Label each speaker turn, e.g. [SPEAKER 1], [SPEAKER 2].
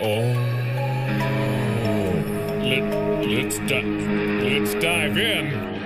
[SPEAKER 1] Oh. Let, let's, di- let's dive in.